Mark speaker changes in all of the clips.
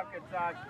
Speaker 1: rocket sock.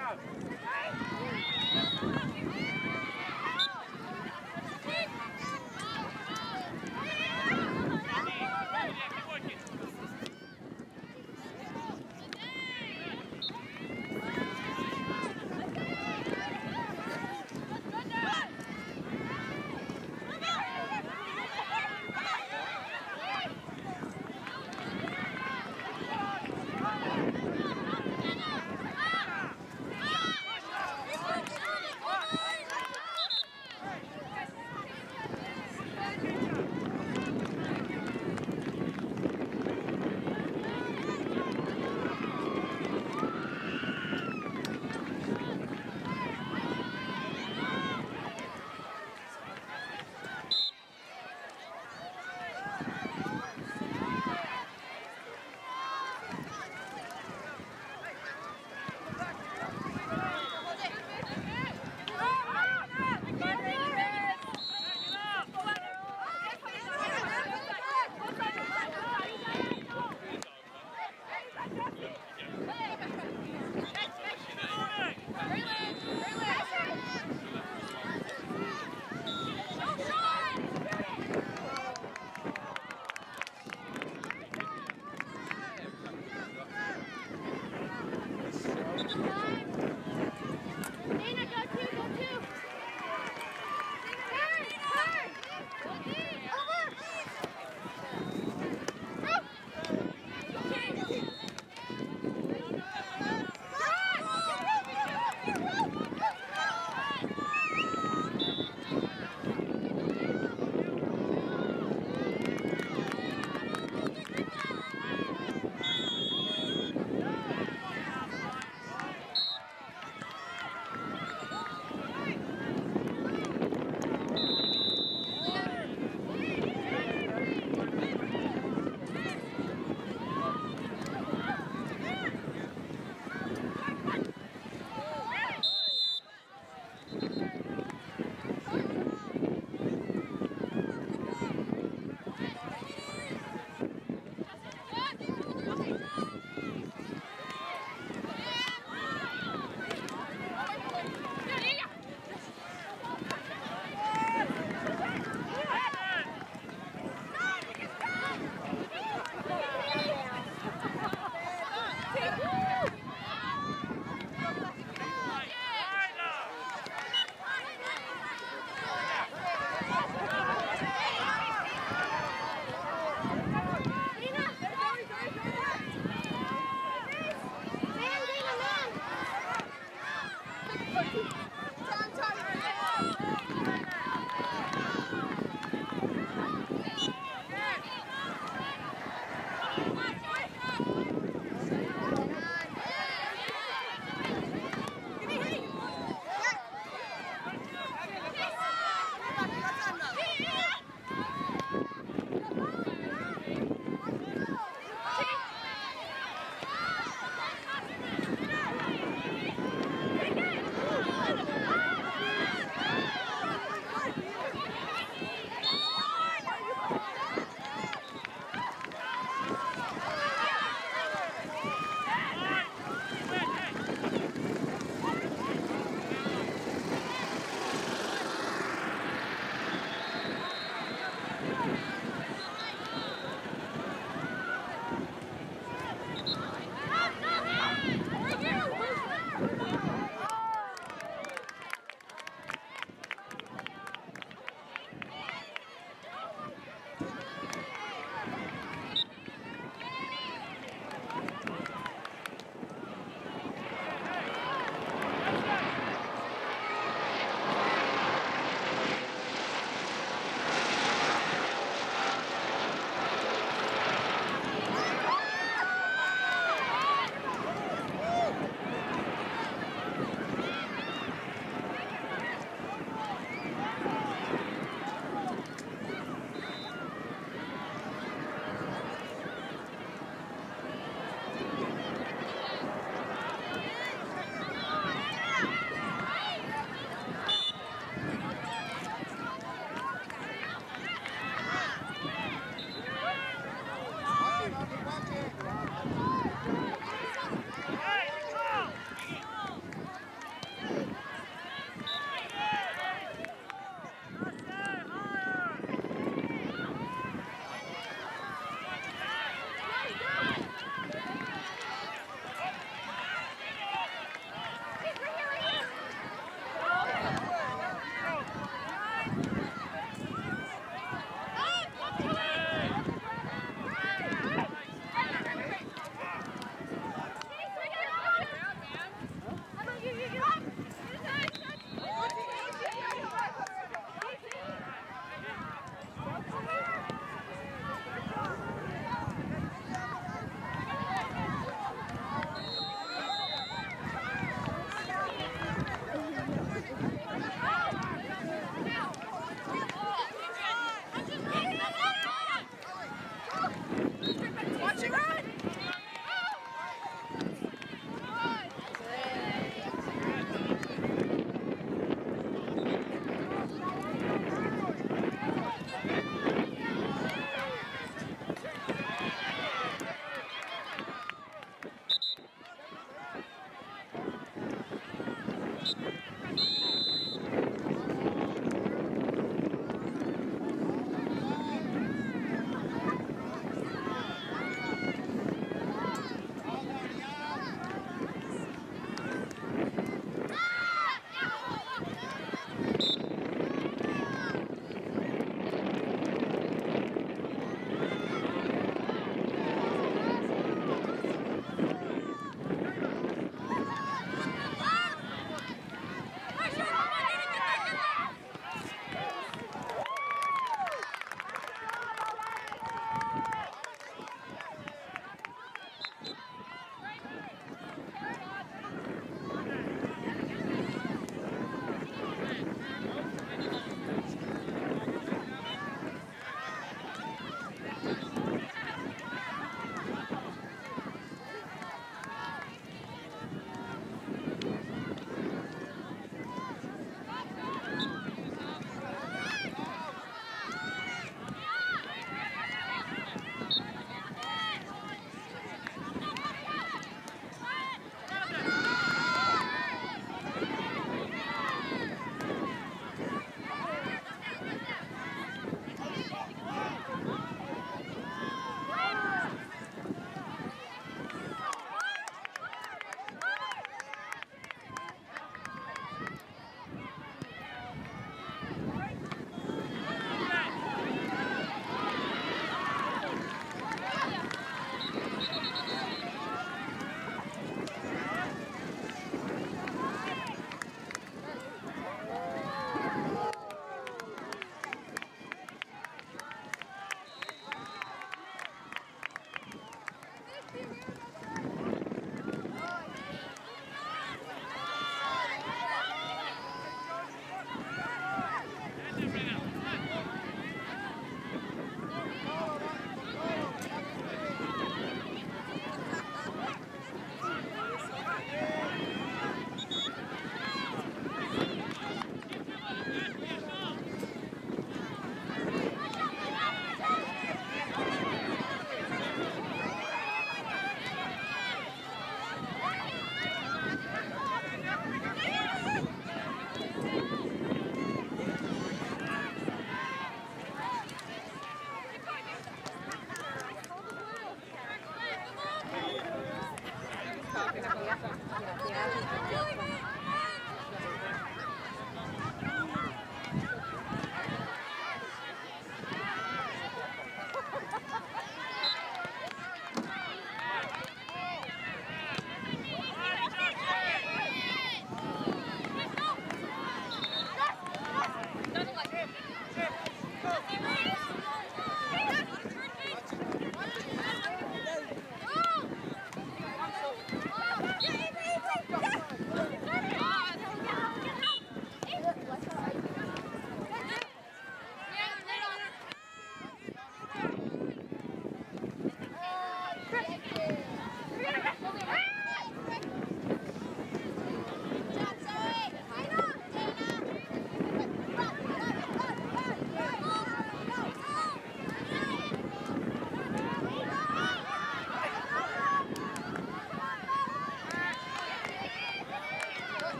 Speaker 1: Yeah.